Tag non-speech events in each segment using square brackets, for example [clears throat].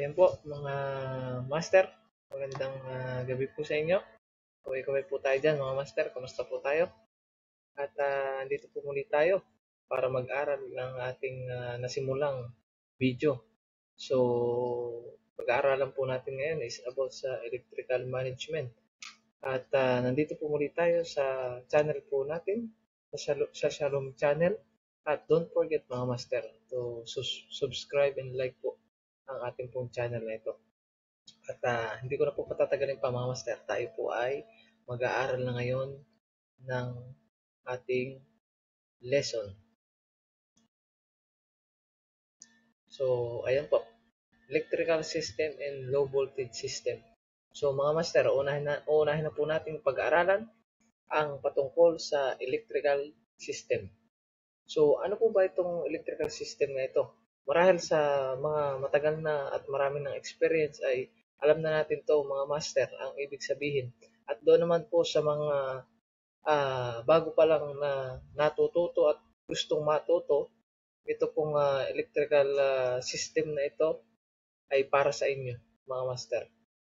ayan po mga master. Magandang uh, gabi po sa inyo. Kaway-kaway po tayo dyan mga master. Kamusta po tayo? At uh, andito po muli tayo para mag-aral ng ating uh, nasimulang video. So, pag-aaralan po natin ngayon is about sa electrical management. At uh, nandito po muli tayo sa channel po natin, sa Shalom channel. At don't forget mga master to subscribe and like po ang ating pong channel na ito. At uh, hindi ko na po patatagalin pa mga master. Tayo po ay mag-aaral na ngayon ng ating lesson. So, ayan po. Electrical system and low voltage system. So, mga master, unahin na, unahin na po natin pag-aaralan ang patungkol sa electrical system. So, ano po ba itong electrical system na ito? Marahil sa mga matagal na at marami ng experience ay alam na natin to mga master ang ibig sabihin. At doon naman po sa mga uh, bago pa lang na natututo at gustong matuto, ito pong uh, electrical uh, system na ito ay para sa inyo mga master.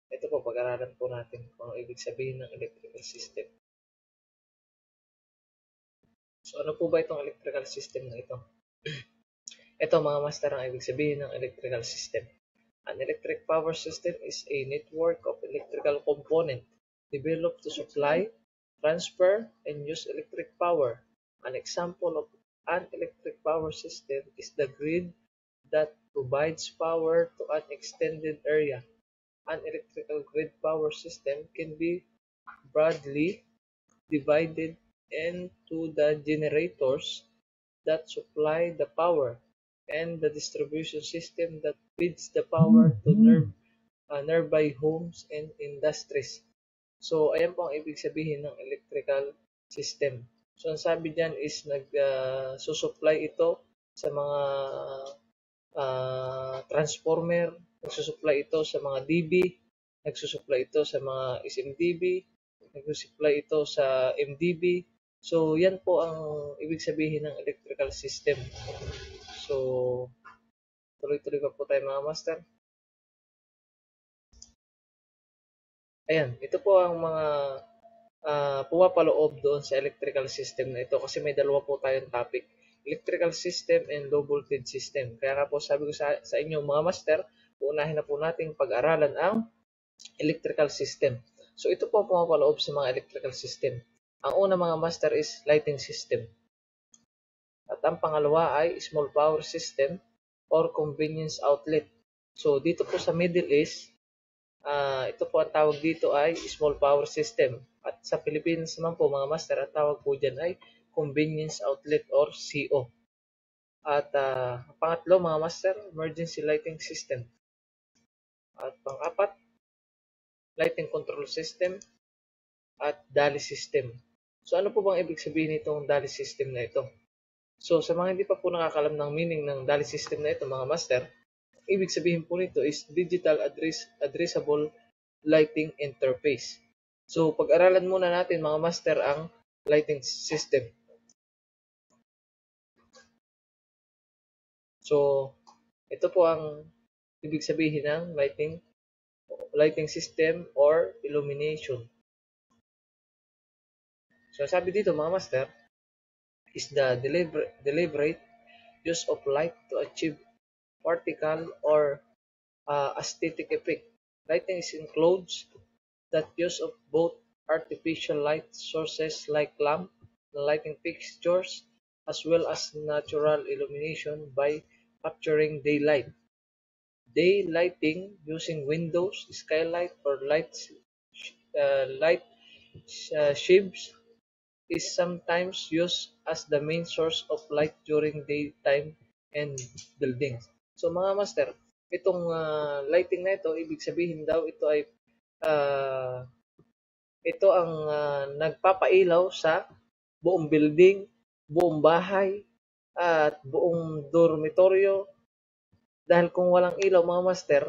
Ito po pag-aralan po natin kung ano ibig sabihin ng electrical system. So ano po ba itong electrical system na ito? [clears throat] Ito mga master ang ibig sabihin ng electrical system. An electric power system is a network of electrical component developed to supply, transfer, and use electric power. An example of an electric power system is the grid that provides power to an extended area. An electrical grid power system can be broadly divided into the generators that supply the power and the distribution system that feeds the power to mm-hmm. near, uh, nearby homes and industries. So, ayan po ang ibig sabihin ng electrical system. So, ang sabi diyan is nag-susupply uh, ito sa mga uh, transformer, nagsusupply ito sa mga DB, nagsusupply ito sa mga SMDB, nagsusupply ito sa MDB. So, yan po ang ibig sabihin ng electrical system. So, tuloy-tuloy pa po tayo mga master. Ayan, ito po ang mga uh, pumapaloob doon sa electrical system na ito kasi may dalawa po tayong topic. Electrical system and low voltage system. Kaya nga po sabi ko sa, sa inyo mga master, unahin na po nating pag-aralan ang electrical system. So ito po ang pumapaloob sa mga electrical system. Ang una mga master is lighting system. Ang pangalawa ay small power system or convenience outlet. So dito po sa Middle East, uh, ito po ang tawag dito ay small power system. At sa Pilipinas naman po mga master, ang tawag po dyan ay convenience outlet or CO. At uh, pangatlo mga master, emergency lighting system. At pang-apat, lighting control system at DALI system. So ano po bang ibig sabihin nitong DALI system na ito? So, sa mga hindi pa po nakakalam ng meaning ng DALI system na ito, mga master, ibig sabihin po nito is Digital Address, Addressable Lighting Interface. So, pag-aralan muna natin, mga master, ang lighting system. So, ito po ang ibig sabihin ng lighting lighting system or illumination. So, sabi dito, mga master, is the deliberate use of light to achieve vertical or uh, aesthetic effect. Lighting is includes that use of both artificial light sources like lamp and lighting fixtures as well as natural illumination by capturing daylight. Day lighting using windows, skylight, or light, uh, light uh, shibs is sometimes used as the main source of light during daytime and buildings. So mga master, itong uh, lighting na ito, ibig sabihin daw ito ay uh, ito ang uh, nagpapailaw sa buong building, buong bahay, at buong dormitoryo. Dahil kung walang ilaw mga master,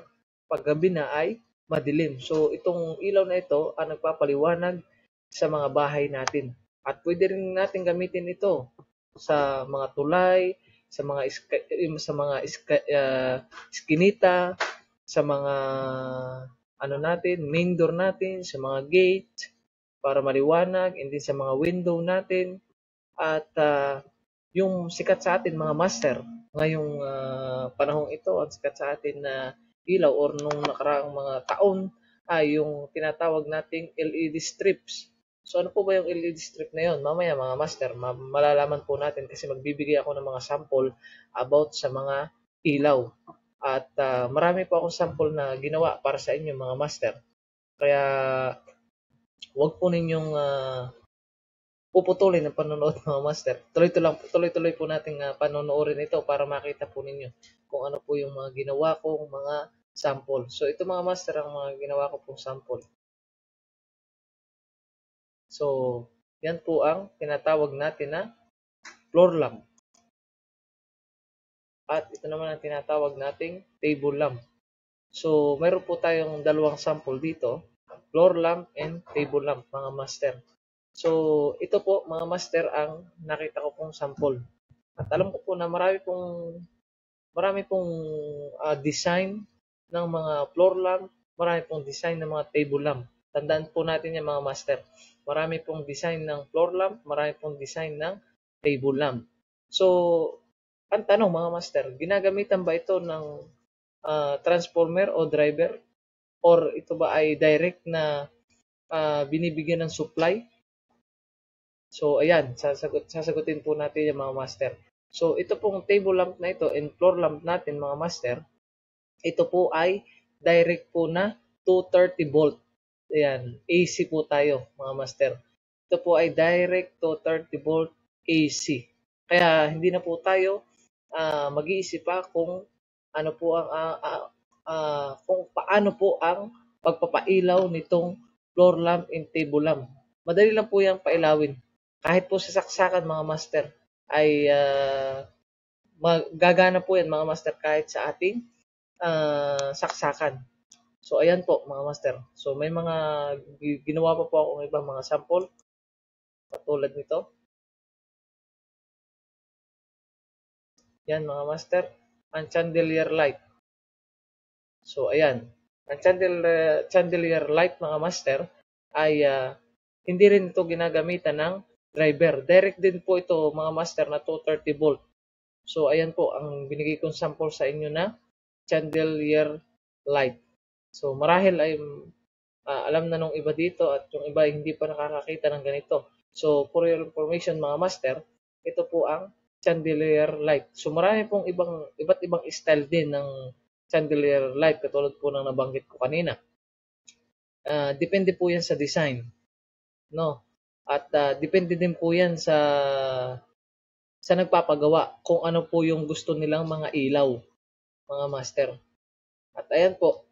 paggabi na ay madilim. So itong ilaw na ito ang nagpapaliwanag sa mga bahay natin. At pwede rin natin gamitin ito sa mga tulay, sa mga iska, sa mga iska, uh, sa mga ano natin, main door natin, sa mga gate, para maliwanag, and din sa mga window natin. At uh, yung sikat sa atin mga master, ngayong uh, panahong ito, ang sikat sa atin na ilaw or nung nakaraang mga taon ay yung tinatawag nating LED strips. So ano po ba yung LED strip na yon? Mamaya mga master, malalaman po natin kasi magbibigay ako ng mga sample about sa mga ilaw. At uh, marami po akong sample na ginawa para sa inyo mga master. Kaya wag po ninyong uh, puputulin ang panonood mga master. Tuloy-tuloy tuloy-tuloy po nating uh, panonoodin ito para makita po ninyo kung ano po yung mga ginawa kong mga sample. So ito mga master ang mga ginawa ko pong sample. So, yan po ang tinatawag natin na floor lamp. At ito naman ang tinatawag nating table lamp. So, meron po tayong dalawang sample dito, floor lamp and table lamp, mga master. So, ito po, mga master, ang nakita ko pong sample. At alam ko po na marami pong marami pong uh, design ng mga floor lamp, marami pong design ng mga table lamp. Tandaan po natin yung mga master. Marami pong design ng floor lamp, marami pong design ng table lamp. So, ang tanong mga master, ginagamitan ba ito ng uh, transformer o driver? Or ito ba ay direct na uh, binibigyan ng supply? So, ayan, sasagot, sasagutin po natin yung mga master. So, ito pong table lamp na ito and floor lamp natin mga master, ito po ay direct po na 230 volt Ayan, AC po tayo mga master. Ito po ay direct to 30 volt AC. Kaya hindi na po tayo uh, mag-iisip pa kung ano po ang uh, uh, uh, kung paano po ang pagpapailaw nitong floor lamp and table lamp. Madali lang po yung pailawin. Kahit po sa saksakan mga master ay uh, magagana po yan mga master kahit sa ating uh, saksakan. So, ayan po mga master. So, may mga ginawa pa po akong ibang mga sample. Katulad nito. Yan mga master. Ang chandelier light. So, ayan. Ang chandelier, chandelier light mga master ay uh, hindi rin ito ginagamitan ng driver. Direct din po ito mga master na 230 volt. So, ayan po ang binigay kong sample sa inyo na chandelier light. So marahil ay uh, alam na nung iba dito at yung iba hindi pa nakakakita ng ganito. So for your information mga master, ito po ang chandelier light. So marami pong ibang iba't ibang style din ng chandelier light katulad po ng nabanggit ko kanina. Uh, depende po yan sa design. No? At uh, depende din po yan sa sa nagpapagawa kung ano po yung gusto nilang mga ilaw, mga master. At ayan po,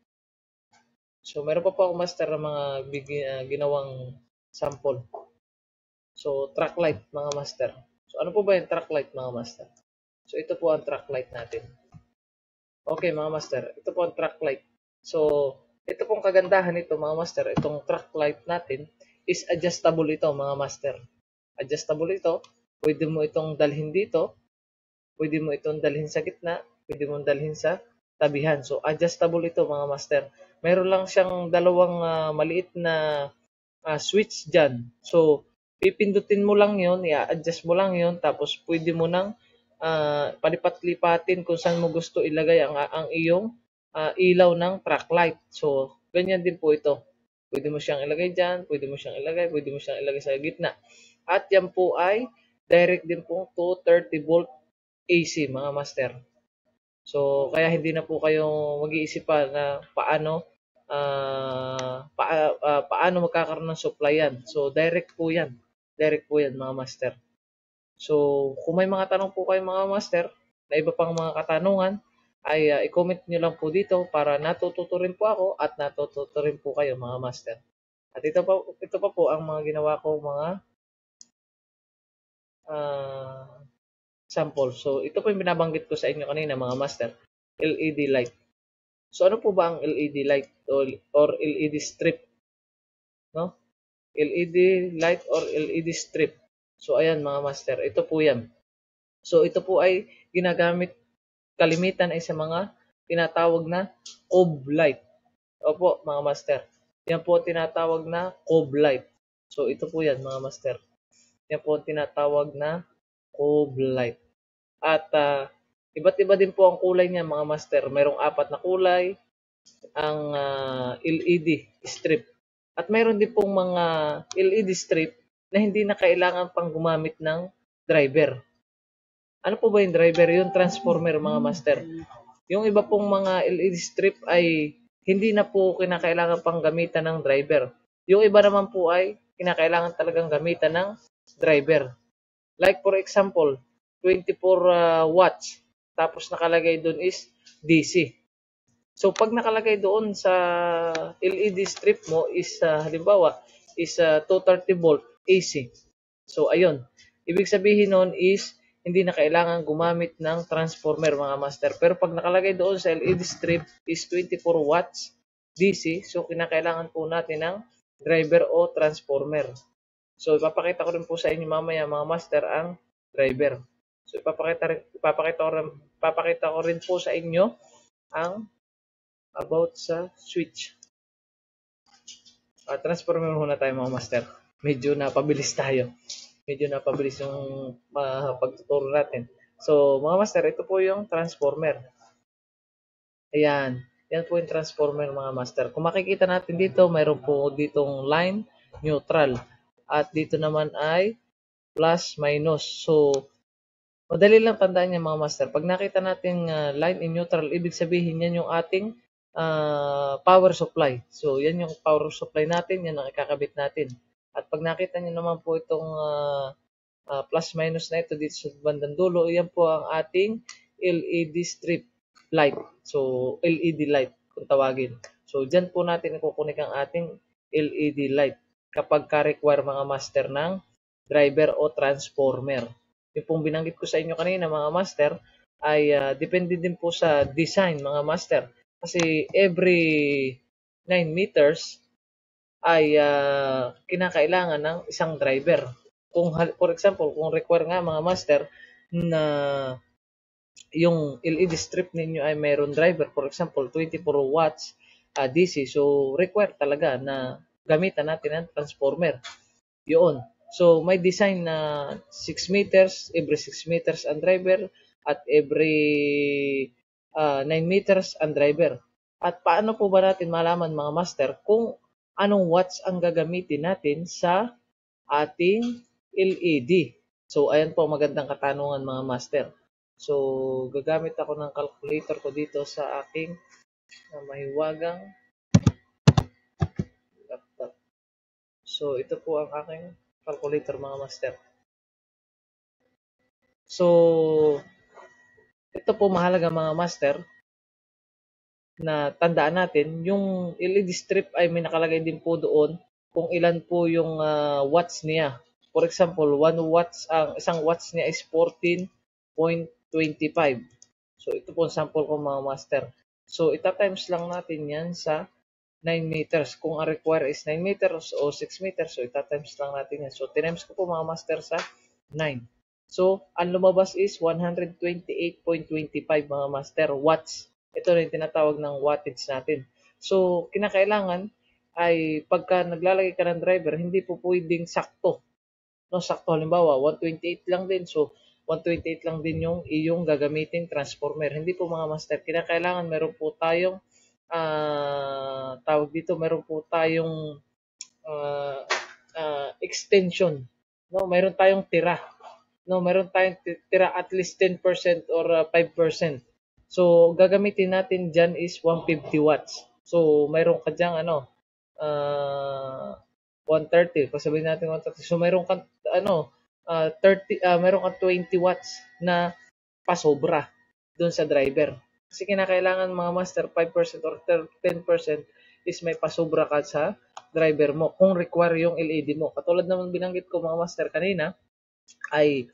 So, meron pa po akong master ng mga uh, ginawang sample. So, track light mga master. So, ano po ba yung track light mga master? So, ito po ang track light natin. Okay mga master, ito po ang track light. So, ito pong kagandahan nito mga master, itong track light natin is adjustable ito mga master. Adjustable ito, pwede mo itong dalhin dito, pwede mo itong dalhin sa gitna, pwede mo dalhin sa tabihan. So, adjustable ito mga master. Meron lang siyang dalawang uh, maliit na uh, switch dyan. So, pipindutin mo lang yon i-adjust mo lang yon tapos pwede mo nang uh, palipat-lipatin kung saan mo gusto ilagay ang, ang iyong uh, ilaw ng track light. So, ganyan din po ito. Pwede mo siyang ilagay dyan, pwede mo siyang ilagay, pwede mo siyang ilagay sa gitna. At yan po ay direct din po to 30 volt AC mga master. So, kaya hindi na po kayo mag-iisip pa na paano uh, pa, uh, paano magkakaroon ng supply yan. So, direct po yan. Direct po yan, mga master. So, kung may mga tanong po kayo mga master, na iba pang mga katanungan, ay uh, i-comment nyo lang po dito para natututo rin po ako at natututo rin po kayo mga master. At ito pa, ito pa po ang mga ginawa ko mga uh, sample. So, ito po yung binabanggit ko sa inyo kanina mga master, LED light. So, ano po ba ang LED light or, or LED strip? No? LED light or LED strip. So, ayan mga master, ito po yan. So, ito po ay ginagamit kalimitan ay sa mga tinatawag na cob light. Opo, mga master. Yan po tinatawag na cob light. So, ito po yan, mga master. Yan po tinatawag na cob light. At uh, iba't iba din po ang kulay niya, mga master. Mayroong apat na kulay, ang uh, ah, LED strip. At mayroon din pong mga LED strip na hindi na kailangan pang gumamit ng driver. Ano po ba yung driver? Yung transformer, mga master. Yung iba pong mga LED strip ay hindi na po kinakailangan pang gamitan ng driver. Yung iba naman po ay kinakailangan talagang gamitan ng driver. Like for example, 24 uh, watts tapos nakalagay doon is DC. So pag nakalagay doon sa LED strip mo is uh, halimbawa is uh, 230 volt AC. So ayun, ibig sabihin noon is hindi na kailangan gumamit ng transformer mga master. Pero pag nakalagay doon sa LED strip is 24 watts DC, so kinakailangan po natin ng driver o transformer. So ipapakita ko rin po sa inyo mamaya mga master ang driver. So ipapakita ipapakita ko rin, ipapakita ko rin po sa inyo ang about sa switch. Uh, transformer muna tayo mga master. Medyo napabilis tayo medyo napabilis yung uh, pagtuturo natin. So, mga master, ito po yung transformer. Ayan. Yan po yung transformer, mga master. Kung makikita natin dito, mayroon po ditong line, neutral. At dito naman ay plus, minus. So, madali lang tandaan niya, mga master. Pag nakita natin uh, line in neutral, ibig sabihin yan yung ating uh, power supply. So, yan yung power supply natin. Yan ang ikakabit natin. At pag nakita niyo naman po itong uh, uh, plus minus na ito dito sa bandang dulo, yan po ang ating LED strip light. So, LED light kung tawagin. So, dyan po natin ikukunik ang ating LED light kapag ka-require mga master ng driver o transformer. Yung pong binanggit ko sa inyo kanina mga master ay uh, depende din po sa design mga master. Kasi every 9 meters ay uh, kinakailangan ng isang driver. Kung for example, kung require nga mga master na yung LED strip ninyo ay mayroon driver, for example, 24 watts uh, ah, DC, so require talaga na gamitan natin ang transformer. Yun. So, may design na 6 meters, every 6 meters ang driver, at every uh, ah, 9 meters ang driver. At paano po ba natin malaman mga master kung anong watts ang gagamitin natin sa ating LED. So, ayan po magandang katanungan mga master. So, gagamit ako ng calculator ko dito sa aking uh, mahiwagang laptop. So, ito po ang aking calculator mga master. So, ito po mahalaga mga master na tandaan natin, yung LED strip ay may nakalagay din po doon kung ilan po yung uh, watts niya. For example, 1 watts, ang isang watts niya is 14.25. So, ito po ang sample ko mga master. So, ita-times lang natin yan sa 9 meters. Kung ang require is 9 meters o 6 meters, so ita-times lang natin yan. So, times ko po mga master sa 9. So, ang lumabas is 128.25 mga master watts ito rin tinatawag ng wattage natin. So, kinakailangan ay pagka naglalagay ka ng driver, hindi po pwedeng sakto. No, sakto halimbawa, 128 lang din. So, 128 lang din yung iyong gagamitin transformer. Hindi po mga master, kinakailangan meron po tayong uh, tawag dito, meron po tayong uh, uh, extension. No, meron tayong tira. No, meron tayong tira at least 10% or uh, 5%. So, gagamitin natin dyan is 150 watts. So, mayroon ka dyan, ano, uh, 130. Kung natin 130. So, mayroon ka, ano, uh, 30, uh, mayroon ka 20 watts na pasobra doon sa driver. Kasi kinakailangan mga master 5% or 10% is may pasobra ka sa driver mo kung require yung LED mo. Katulad naman binanggit ko mga master kanina ay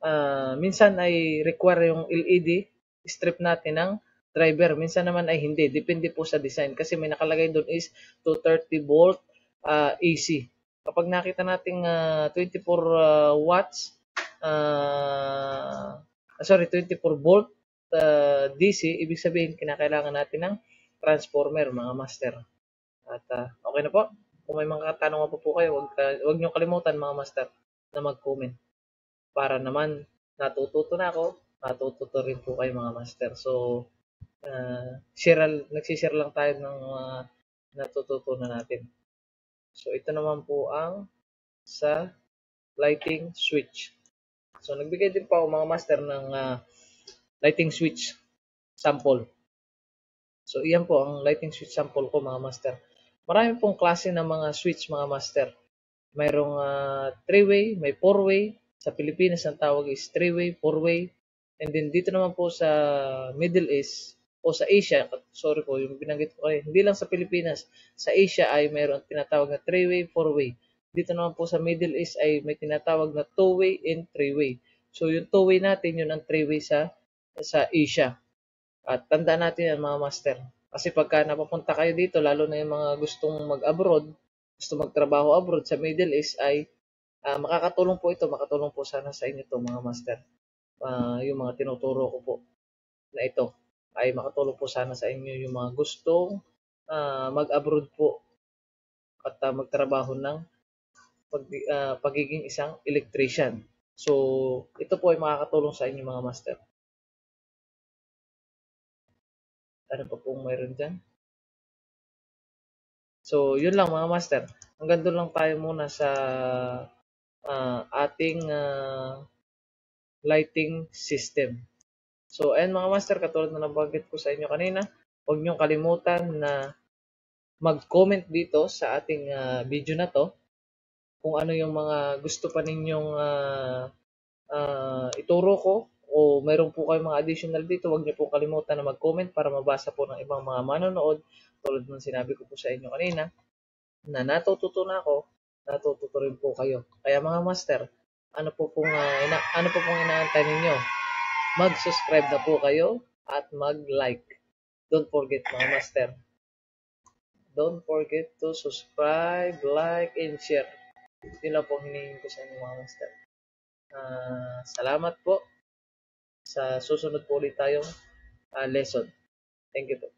uh, minsan ay require yung LED strip natin ng driver. Minsan naman ay hindi. Depende po sa design. Kasi may nakalagay doon is 230 volt uh, AC. Kapag nakita natin uh, 24 uh, watts, uh, sorry, 24 volt, uh, DC, ibig sabihin kinakailangan natin ng transformer mga master. At uh, okay na po. Kung may mga katanungan pa po kayo, wag, uh, wag niyo kalimutan mga master na mag-comment. Para naman natututo na ako, natututo rin po kayo mga master. So, uh, share, nagsishare lang tayo ng uh, natututunan natin. So, ito naman po ang sa lighting switch. So, nagbigay din po ako mga master ng uh, lighting switch sample. So, iyan po ang lighting switch sample ko mga master. Marami pong klase ng mga switch mga master. Mayroong 3-way, uh, may 4-way. Sa Pilipinas ang tawag is 3-way, 4-way. And then dito naman po sa Middle East o sa Asia, sorry po, yung binanggit ko kayo, hindi lang sa Pilipinas, sa Asia ay mayroon tinatawag na 3-way, 4-way. Dito naman po sa Middle East ay may tinatawag na 2-way and 3-way. So yung 2-way natin, yun ang 3-way sa, sa Asia. At tandaan natin yan mga master. Kasi pagka napapunta kayo dito, lalo na yung mga gustong mag-abroad, gusto magtrabaho abroad sa Middle East ay uh, makakatulong po ito, makatulong po sana sa inyo to mga master. Uh, yung mga tinuturo ko po na ito ay makatulong po sana sa inyo yung mga gustong uh, mag-abroad po at uh, magtrabaho ng pag, uh, pagiging isang electrician. So, ito po ay makakatulong sa inyo mga master. Ano pa pong mayroon dyan? So, yun lang mga master. Hanggang doon lang tayo muna sa uh, ating uh, lighting system. So, ayan mga master, katulad na nabanggit ko sa inyo kanina, huwag niyong kalimutan na mag-comment dito sa ating uh, video na to kung ano yung mga gusto pa ninyong uh, uh, ituro ko o meron po kayong mga additional dito, huwag niyo po kalimutan na mag-comment para mabasa po ng ibang mga manonood. Tulad ng sinabi ko po sa inyo kanina, na natututo na ako, natututo rin po kayo. Kaya mga master, ano po pong, uh, ina, ano po pong inaantay ninyo? Mag-subscribe na po kayo at mag-like. Don't forget mga master. Don't forget to subscribe, like, and share. Yun lang po hinihingi ko sa inyo mga master. Uh, salamat po sa susunod po ulit tayong uh, lesson. Thank you po.